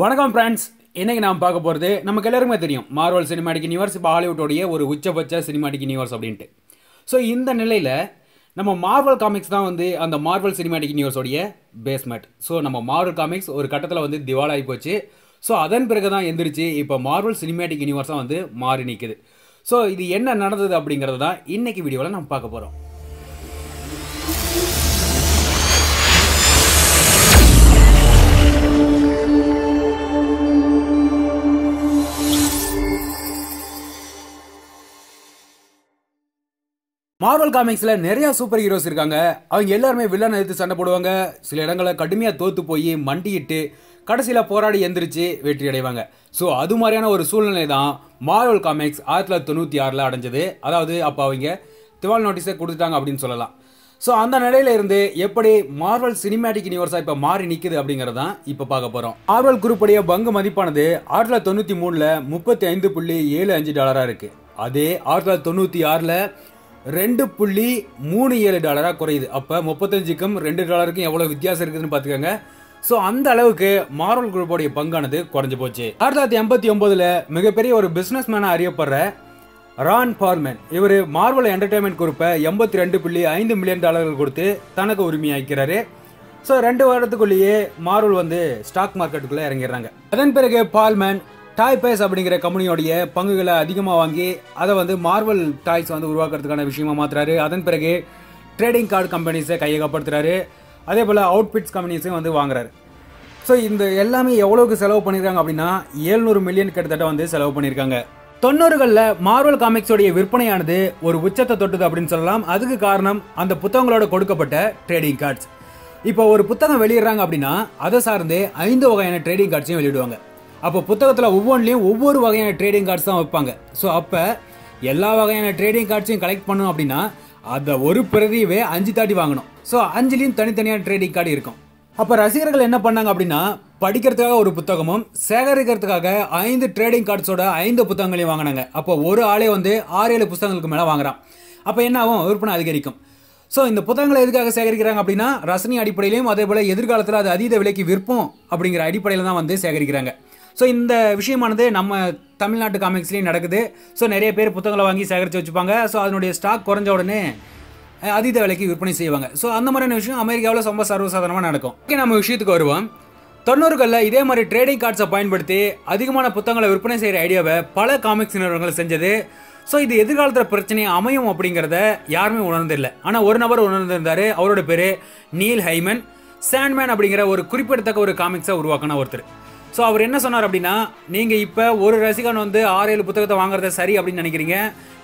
வணக்கம் ஃப்ரெண்ட்ஸ் இன்னைக்கு நாம் பார்க்க போகிறது நமக்கு எல்லாருமே தெரியும். மார்வல் சினிமாட்டிக் யூனிவர்ஸ் இப்போ ஹாலிவுட்டோடைய ஒரு உச்சபட்ச சினிமாட்டிக் யூனிவர்ஸ் அப்படின்ட்டு. ஸோ இந்த நிலையில் நம்ம மார்வல் காமிக்ஸ் தான் வந்து அந்த மார்வல் சினிமாட்டிக் யூனிவர்ஸோடைய பேஸ்மெண்ட் ஸோ நம்ம மார்வல் காமிக்ஸ் ஒரு கட்டத்தில் வந்து திவாலாகி போச்சு. ஸோ அதன் பிறகு தான் எந்திரிச்சு இப்போ மார்வல் சினிமாட்டிக் யூனிவர்ஸாக வந்து மாறி நிற்குது ஸோ இது என்ன நடந்தது அப்படிங்கிறது தான் இன்றைக்கி வீடியோவில் நம்ம பார்க்க போகிறோம் மார்வல் காமிக்ஸில் நிறையா சூப்பர் ஹீரோஸ் இருக்காங்க. அவங்க எல்லாருமே வில்லனை எடுத்து சண்டை போடுவாங்க. சில இடங்களில் கடுமையாக தோற்று போய் மண்டியிட்டு கடைசியில் போராடி எந்திரிச்சு வெற்றி அடைவாங்க. ஸோ அது மாதிரியான ஒரு சூழ்நிலை தான் மார்வல் காமிக்ஸ் ஆயிரத்தி தொள்ளாயிரத்தி தொண்ணூற்றி ஆறில் அடைஞ்சது. அதாவது அப்போ அவங்க திவால் நோட்டீஸை கொடுத்துட்டாங்க அப்படின்னு சொல்லலாம். ஸோ அந்த நிலையில இருந்து எப்படி மார்வல் சினிமேட்டிக் யூனிவர்ஸாக இப்போ மாறி நிற்குது அப்படிங்கிறது தான் இப்போ பார்க்க போகிறோம் மார்வல் குரூப்புடைய பங்கு மதிப்பானது ஆயிரத்தி தொள்ளாயிரத்தி தொண்ணூற்றி மூணில் முப்பத்தி ஐந்து புள்ளி ஏழு அஞ்சு டாலராக இருக்குது அதே ஆயிரத்தி தொள்ளாயிரத்தி தொண்ணூற்றி ஆறில் ரெண்டு புள்ளி மூணு ஏழு டாலராக குறையுது. அப்போ முப்பத்தஞ்சுக்கும் ரெண்டு டாலருக்கும் எவ்வளோ வித்தியாசம் இருக்குதுன்னு பார்த்துக்கோங்க ஸோ அந்த அளவுக்கு மார்வல் குரூப்போடைய பங்கானது குறைஞ்சு போச்சு. ஆயிரத்தி தொள்ளாயிரத்தி எண்பத்தி ஒன்பதில் மிகப்பெரிய ஒரு பிஸ்னஸ் மேனாக அறியப்படுற ரான் ஃபார்மேன் இவர் மார்வல் என்டர்டைன்மெண்ட் குரூப்பை எண்பத்தி ரெண்டு புள்ளி ஐந்து மில்லியன் டாலர்கள் கொடுத்து தனக்கு உரிமையாக்கிறாரு ஸோ ரெண்டு வருடத்துக்குள்ளேயே மார்வல் வந்து ஸ்டாக் மார்க்கெட்டுக்குள்ளே இறங்கிடுறாங்க. அதன் பிறகு பால்மேன் டாய் பேஸ் அப்படிங்கிற கம்பெனியோடைய பங்குகளை அதிகமாக வாங்கி அதை வந்து மார்வல் டாய்ஸ் வந்து உருவாக்குறதுக்கான விஷயமா மாத்துறாரு. அதன் பிறகு ட்ரேடிங் கார்டு கம்பெனிஸை கையகப்படுத்துறாரு. அதே போல் அவுட்பிட்ஸ் கம்பெனிஸையும் வந்து வாங்குறாரு. ஸோ இந்த எல்லாமே எவ்வளோக்கு செலவு பண்ணியிருக்காங்க அப்படின்னா ஏழ்நூறு மில்லியன் கிட்டத்தட்ட வந்து செலவு பண்ணியிருக்காங்க தொண்ணூறுகளில் மார்வல் காமிக்ஸோடைய விற்பனையானது ஒரு உச்சத்தை தொட்டுது அப்படின்னு சொல்லலாம். அதுக்கு காரணம் அந்த புத்தகங்களோட கொடுக்கப்பட்ட ட்ரேடிங் கார்ட்ஸ் இப்போ ஒரு புத்தகம் வெளியிடுறாங்க அப்படின்னா அதை சார்ந்து ஐந்து வகையான ட்ரேடிங் கார்ட்ஸையும் வெளியிடுவாங்க. அப்போ புத்தகத்தில் ஒவ்வொன்றிலையும் ஒவ்வொரு வகையான ட்ரேடிங் கார்ட்ஸ் தான் வைப்பாங்க. ஸோ அப்போ எல்லா வகையான ட்ரேடிங் கார்ட்ஸையும் கலெக்ட் பண்ணோம் அப்படின்னா அதை ஒரு பிரதியவே அஞ்சு தாட்டி வாங்கணும். ஸோ அஞ்சுலேயும் தனித்தனியாக ட்ரேடிங் கார்டு இருக்கும். அப்போ ரசிகர்கள் என்ன பண்ணாங்க அப்படின்னா படிக்கிறதுக்காக ஒரு புத்தகமும் சேகரிக்கிறதுக்காக ஐந்து ட்ரேடிங் கார்ட்ஸோட ஐந்து புத்தகங்களையும் வாங்கினாங்க. அப்போ ஒரு ஆளே வந்து ஆறு ஏழு புத்தகங்களுக்கு மேலே வாங்குறான். அப்போ என்ன ஆகும்? விற்பனை அதிகரிக்கும். ஸோ இந்த புத்தகங்களை எதுக்காக சேகரிக்கிறாங்க அப்படின்னா ரசனை அடிப்படையிலையும் அதே போல் எதிர்காலத்தில் அது அதீத விலைக்கு விற்போம் அப்படிங்கிற அடிப்படையில் தான் வந்து சேகரிக்கிறாங்க. ஸோ இந்த விஷயமானது நம்ம தமிழ்நாட்டு காமிக்ஸ்லேயும் நடக்குது. ஸோ நிறைய பேர் புத்தகங்களை வாங்கி சேகரித்து வச்சுப்பாங்க. ஸோ அதனுடைய ஸ்டாக் குறைஞ்ச உடனே அதீத விலைக்கு விற்பனை செய்வாங்க. ஸோ அந்த மாதிரியான விஷயம் அமெரிக்காவில் ரொம்ப சர்வசாதாரணமாக நடக்கும். ஓகே நம்ம விஷயத்துக்கு வருவோம். தொண்ணூறுகளில் இதே மாதிரி ட்ரேடிங் கார்ட்ஸை பயன்படுத்தி அதிகமான புத்தகங்களை விற்பனை செய்கிற ஐடியாவை பல காமிக்ஸ் நிறுவனங்கள் செஞ்சது. ஸோ இது எதிர்காலத்தில் பிரச்சனை அமையும் அப்படிங்கிறத யாருமே உணர்ந்தில்லை ஆனால் ஒரு நபர் உணர்ந்திருந்தாரு. அவரோட பேர் நீல் ஹைமன். சாண்ட்மேன் அப்படிங்கிற ஒரு குறிப்பிடத்தக்க ஒரு காமிக்ஸை உருவாக்கின ஒருத்தர். ஸோ அவர் என்ன சொன்னார் அப்படின்னா நீங்கள் இப்போ ஒரு ரசிகன் வந்து ஆறு ஏழு புத்தகத்தை வாங்குறத சரி அப்படின்னு நினைக்கிறீங்க.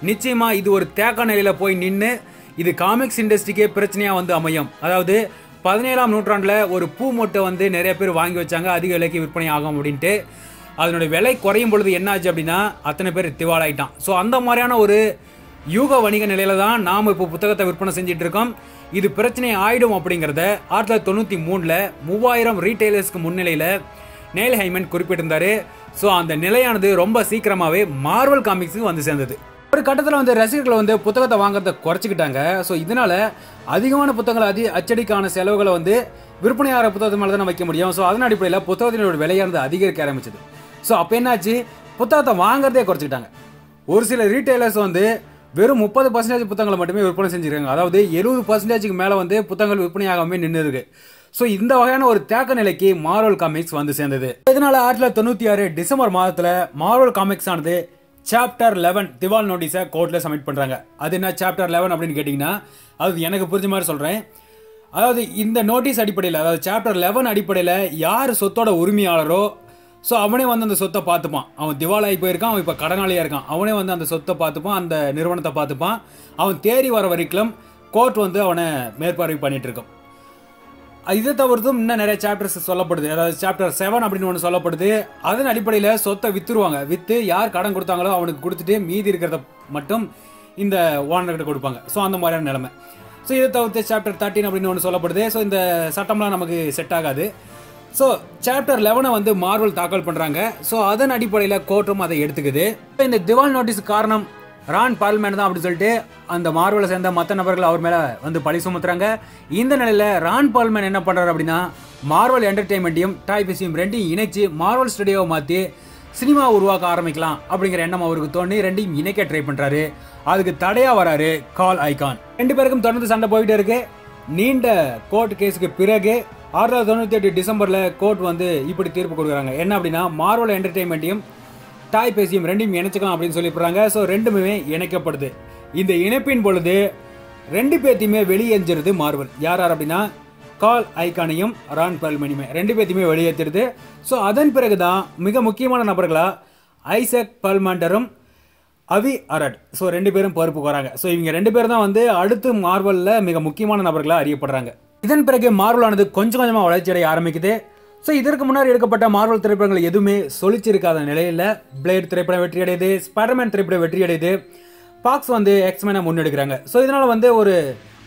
நிச்சயமாக இது ஒரு தேக்க நிலையில் போய் நின்று இது காமிக்ஸ் இண்டஸ்ட்ரிக்கே பிரச்சனையாக வந்து அமையும். அதாவது பதினேழாம் நூற்றாண்டில் ஒரு பூ மொட்டை வந்து நிறைய பேர் வாங்கி வச்சாங்க அதிக விலைக்கு விற்பனை ஆகும் அப்படின்ட்டு. அதனுடைய விலை குறையும் பொழுது என்ன ஆச்சு அப்படின்னா அத்தனை பேர் திவாலாயிட்டான். ஸோ அந்த மாதிரியான ஒரு யூக வணிக நிலையில தான் நாம் இப்போ புத்தகத்தை விற்பனை செஞ்சுட்டு இருக்கோம். இது பிரச்சனை ஆயிடும் அப்படிங்கிறத ஆயிரத்தி தொள்ளாயிரத்தி தொண்ணூற்றி மூணில் மூவாயிரம் ரீட்டைலர்ஸ்க்கு முன்னிலையில் நேல் ஹைமன் குறிப்பிட்டிருந்தாரு. ஸோ அந்த நிலையானது ரொம்ப சீக்கிரமாகவே மார்வல் காமிக்ஸுக்கு வந்து சேர்ந்தது. ஒரு கட்டத்தில் வந்து ரசிகர்கள் வந்து புத்தகத்தை வாங்குறதை குறைச்சிக்கிட்டாங்க. ஸோ இதனால அதிகமான புத்தகங்களை அதி அச்சடிக்கான செலவுகளை வந்து விற்பனையாகிற புத்தகத்து மேலே தான் வைக்க முடியும். ஸோ அதன் அடிப்படையில் புத்தகத்தினோட விலையானது அதிகரிக்க ஆரம்பிச்சது. ஸோ அப்போ என்னாச்சு? புத்தகத்தை வாங்குறதே குறைச்சிக்கிட்டாங்க. ஒரு சில ரீட்டைலர்ஸ் வந்து வெறும் முப்பது பர்சன்டேஜ் புத்தகங்களை மட்டுமே விற்பனை செஞ்சுருக்காங்க அதாவது எழுபது பர்சன்டேஜுக்கு மேலே வந்து புத்தகங்கள் விற்பனையாகாமே நின்று இருக்குது ஸோ இந்த வகையான ஒரு தேக்க நிலைக்கு மார்வல் காமிக்ஸ் வந்து சேர்ந்தது. இதனால ஆயிரத்தி தொள்ளாயிரத்தி தொண்ணூற்றி ஆறு டிசம்பர் மாதத்தில் மார்வல் காமிக்ஸ் ஆனது சாப்டர் லெவன் திவால் நோட்டீஸை கோர்ட்டில் சப்மிட் பண்ணுறாங்க அது என்ன சாப்டர் லெவன் அப்படின்னு கேட்டிங்கன்னா அது எனக்கு புரிஞ்ச மாதிரி சொல்கிறேன் அதாவது இந்த நோட்டீஸ் அடிப்படையில் அதாவது சாப்டர் லெவன் அடிப்படையில் யார் சொத்தோட உரிமையாளரோ ஸோ அவனே வந்து அந்த சொத்தை பார்த்துப்பான். அவன் திவாலாகி போயிருக்கான் அவன் இப்போ கடனாளியாக இருக்கான். அவனே வந்து அந்த சொத்தை பார்த்துப்பான் அந்த நிறுவனத்தை பார்த்துப்பான். அவன் தேறி வர வரைக்கும் கோர்ட் வந்து அவனை மேற்பார்வை பண்ணிட்டு இருக்கான் இதை தவிர்த்தும் இன்னும் நிறைய சாப்டர்ஸ் சொல்லப்படுது. அதாவது சாப்டர் செவன் அப்படின்னு ஒன்று சொல்லப்படுது. அதன் அடிப்படையில் சொத்தை வித்துருவாங்க. விற்று யார் கடன் கொடுத்தாங்களோ அவனுக்கு கொடுத்துட்டு மீதி இருக்கிறத மட்டும் இந்த ஓனர்கிட்ட கொடுப்பாங்க. ஸோ அந்த மாதிரியான நிலைமை. ஸோ இதை தவிர்த்து சாப்டர் தேர்ட்டின் அப்படின்னு ஒன்று சொல்லப்படுது. ஸோ இந்த சட்டம்லாம் நமக்கு செட் ஆகாது. ஸோ சாப்டர் லெவனை வந்து மார்வல் தாக்கல் பண்ணுறாங்க ஸோ அதன் அடிப்படையில் கோர்ட்டும் அதை எடுத்துக்குது. இப்போ இந்த திவால் நோட்டீஸ் காரணம் ரான் பால்மேன் தான் அப்படின்னு சொல்லிட்டு அந்த மார்வலை சேர்ந்த மற்ற நபர்கள் அவர் மேலே வந்து பழி சுமத்துறாங்க. இந்த நிலையில் ரான் பால்மேன் என்ன பண்ணுறாரு அப்படின்னா மார்வல் என்டர்டெயின்மெண்ட்டையும் டாய்பிசியும் ரெண்டையும் இணைச்சு மார்வல் ஸ்டுடியோவை மாற்றி சினிமா உருவாக்க ஆரம்பிக்கலாம் அப்படிங்கிற எண்ணம் அவருக்கு தோணி ரெண்டையும் இணைக்க ட்ரை பண்ணுறாரு அதுக்கு தடையாக வராரு கால் ஐகான் ரெண்டு பேருக்கும் தொடர்ந்து சண்டை போயிட்டே இருக்கு. நீண்ட கோர்ட் கேஸுக்கு பிறகு ஆயிரத்தி தொள்ளாயிரத்தி எட்டு டிசம்பரில் கோர்ட் வந்து இப்படி தீர்ப்பு கொடுக்குறாங்க. என்ன அப்படின்னா மார்வல் என்டர்டைன்மெண்ட்டையும் டாய் பேசியும் ரெண்டையும் இணைச்சிக்கலாம் அப்படின்னு சொல்லிடுறாங்க ஸோ ரெண்டுமே இணைக்கப்படுது. இந்த இணைப்பின் பொழுது ரெண்டு பேர்த்தையுமே வெளியேஞ்சிருது மார்வல் யார் யார் அப்படின்னா கால் ஐகானையும் ரான் பல்மணியுமே ரெண்டு பேர்த்தையுமே வெளியேற்றிடுது ஸோ அதன் பிறகு தான் மிக முக்கியமான நபர்களாக ஐசக் பல்மாண்டரும் அவி அரட் ஸோ ரெண்டு பேரும் பொறுப்புக்கு வராங்க ஸோ இவங்க ரெண்டு பேரும் தான் வந்து அடுத்து மார்வலில் மிக முக்கியமான நபர்களாக அறியப்படுறாங்க. இதன் பிறகு மார்வலானது கொஞ்சம் கொஞ்சமாக வளர்ச்சி அடைய ஆரம்பிக்குது. ஸோ இதற்கு முன்னாடி எடுக்கப்பட்ட மார்வல் திரைப்படங்கள் எதுவுமே சொலிச்சிருக்காத நிலையில் பிளேட் திரைப்படம் வெற்றி அடையுது ஸ்பைடர்மேன் திரைப்படம் வெற்றி அடையுது பாக்ஸ் வந்து எக்ஸ்மேனை முன்னெடுக்கிறாங்க. ஸோ இதனால் வந்து ஒரு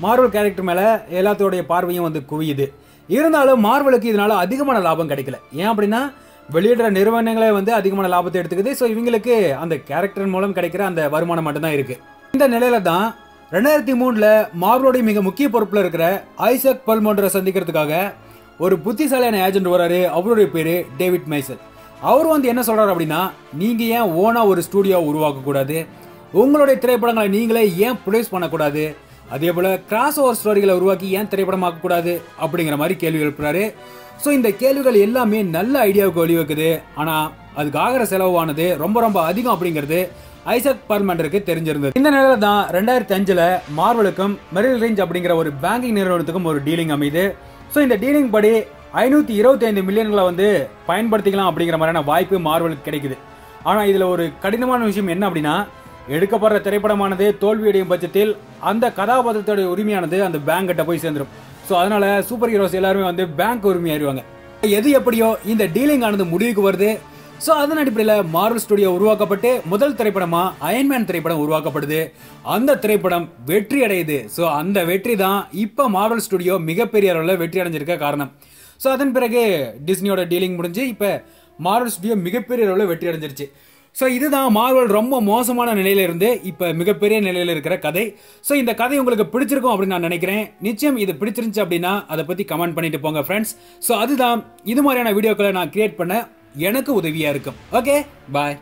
மார்வல் கேரக்டர் மேலே எல்லாத்தோடைய பார்வையும் வந்து குவியுது. இருந்தாலும் மார்வலுக்கு இதனால் அதிகமான லாபம் கிடைக்கல. ஏன் அப்படின்னா வெளியிடுற நிறுவனங்களே வந்து அதிகமான லாபத்தை எடுத்துக்குது. ஸோ இவங்களுக்கு அந்த கேரக்டர் மூலம் கிடைக்கிற அந்த வருமானம் மட்டும்தான் இருக்குது இந்த நிலையில தான் ரெண்டாயிரத்தி மூணில் மார்வலோடைய மிக முக்கிய பொறுப்பில் இருக்கிற ஐசக் பல்மோன்றரை சந்திக்கிறதுக்காக ஒரு புத்திசாலியான ஏஜென்ட் வராரு அவருடைய பேரு டேவிட் மைசல். அவர் வந்து என்ன சொல்றாரு அப்படின்னா நீங்க ஏன் ஓனா ஒரு ஸ்டூடியோ உருவாக்க கூடாது உங்களுடைய திரைப்படங்களை நீங்களே ஏன் ப்ரொடியூஸ் பண்ணக்கூடாது? அதே போல கிராஸ் ஓவர் ஸ்டோரிகளை உருவாக்கி ஏன் திரைப்படமாக்க கூடாது அப்படிங்கிற மாதிரி கேள்வி எழுப்புறாரு. ஸோ இந்த கேள்விகள் எல்லாமே நல்ல ஐடியாவுக்கு வழிவகுக்குது ஆனா அதுக்கு ஆகிற செலவானது ரொம்ப ரொம்ப அதிகம் அப்படிங்கிறது ஐசக் பர்மண்டருக்கு தெரிஞ்சிருந்தது. இந்த நிலையில தான் ரெண்டாயிரத்தி அஞ்சுல மார்வலுக்கும் மெரில் ரேஞ்ச் அப்படிங்கிற ஒரு பேங்கிங் நிறுவனத்துக்கும் ஒரு டீலிங் அமைது ஸோ இந்த டீலிங் படி ஐநூற்றி இருபத்தி ஐந்து மில்லியன்களை வந்து பயன்படுத்திக்கலாம் அப்படிங்கிற மாதிரியான வாய்ப்பு மார்வலுக்கு கிடைக்குது. ஆனால் இதில் ஒரு கடினமான விஷயம் என்ன அப்படின்னா எடுக்கப்படுற திரைப்படமானது தோல்வியடையும் பட்சத்தில் அந்த கதாபாத்திரத்தோட உரிமையானது அந்த பேங்க் கிட்ட போய் சேர்ந்துடும் ஸோ அதனால சூப்பர் ஹீரோஸ் எல்லாருமே வந்து பேங்க் உரிமை அறிவாங்க எது எப்படியோ இந்த டீலிங் ஆனது முடிவுக்கு வருது. ஸோ அதன் அடிப்படையில் மார்வல் ஸ்டுடியோ உருவாக்கப்பட்டு முதல் திரைப்படமாக அயன்மேன் திரைப்படம் உருவாக்கப்படுது. அந்த திரைப்படம் வெற்றி அடையுது. ஸோ அந்த வெற்றி தான் இப்போ மார்வல் ஸ்டுடியோ மிகப்பெரிய அளவில் வெற்றி அடைஞ்சிருக்க காரணம். ஸோ அதன் பிறகு டிஸ்னியோட டீலிங் முடிஞ்சு இப்போ மார்வல் ஸ்டுடியோ மிகப்பெரிய அளவில் வெற்றி அடைஞ்சிருச்சு. ஸோ இதுதான் மார்வல் ரொம்ப மோசமான நிலையில இருந்து இப்போ மிகப்பெரிய நிலையில் இருக்கிற கதை. ஸோ இந்த கதை உங்களுக்கு பிடிச்சிருக்கும் அப்படின்னு நான் நினைக்கிறேன். நிச்சயம் இது பிடிச்சிருந்துச்சு அப்படின்னா அதை பற்றி கமெண்ட் பண்ணிட்டு போங்க ஃப்ரெண்ட்ஸ் ஸோ அதுதான் இது மாதிரியான வீடியோக்களை நான் கிரியேட் பண்ண எனக்கு உதவியா இருக்கும். Okay bye